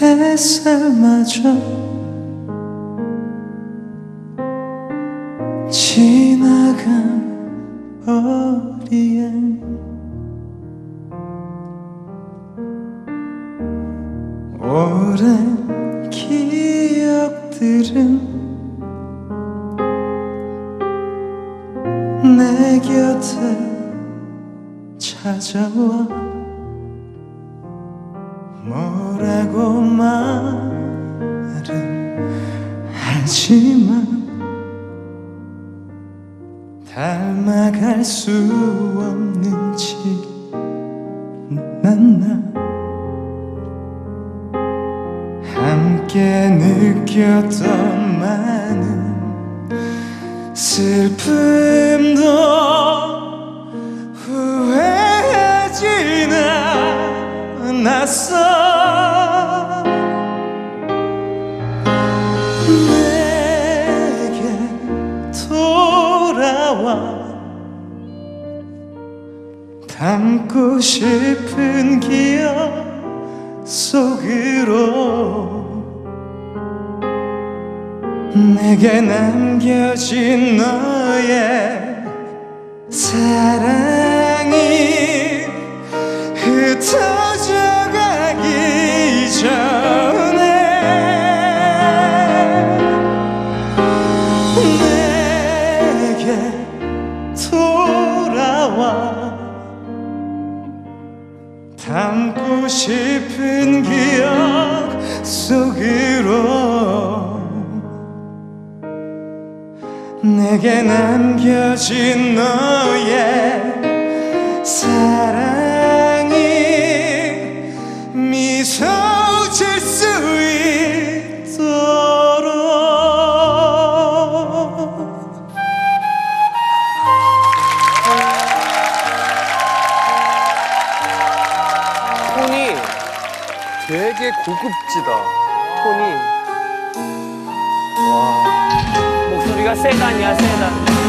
햇살마저 지나간 거리에 오랜 기억들은 내 곁에 찾아와 하지만 닮아갈 수 없는지 난나 함께 느꼈던 많은 슬픔도 후회하진 않았어 돌아와. 담고 싶은 기억 속으로 내게 남겨진 너의 사랑이 흩어 돌아와. 담고 싶은 기억 속으로 내게 남겨진 너의 사랑 되게 고급지다. 톤이. 와. 목소리가 세단이야, 세단.